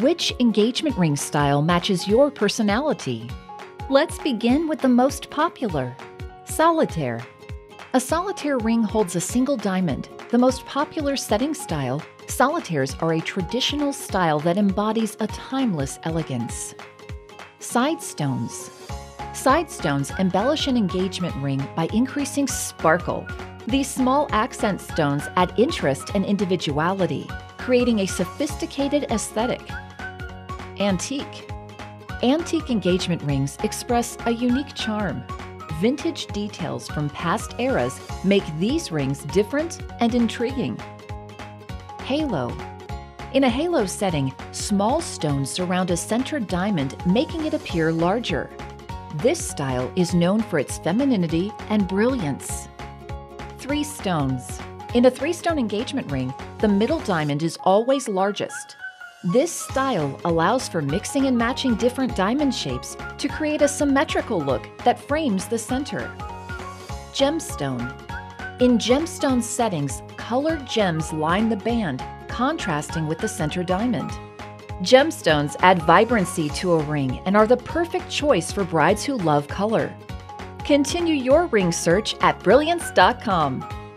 Which engagement ring style matches your personality? Let's begin with the most popular Solitaire. A solitaire ring holds a single diamond. The most popular setting style, solitaires are a traditional style that embodies a timeless elegance. Side stones. Side stones embellish an engagement ring by increasing sparkle. These small accent stones add interest and individuality, creating a sophisticated aesthetic. Antique. Antique engagement rings express a unique charm. Vintage details from past eras make these rings different and intriguing. Halo. In a halo setting, small stones surround a centered diamond, making it appear larger. This style is known for its femininity and brilliance. Three stones. In a three stone engagement ring, the middle diamond is always largest. This style allows for mixing and matching different diamond shapes to create a symmetrical look that frames the center. Gemstone. In gemstone settings, colored gems line the band, contrasting with the center diamond. Gemstones add vibrancy to a ring and are the perfect choice for brides who love color. Continue your ring search at brilliance.com.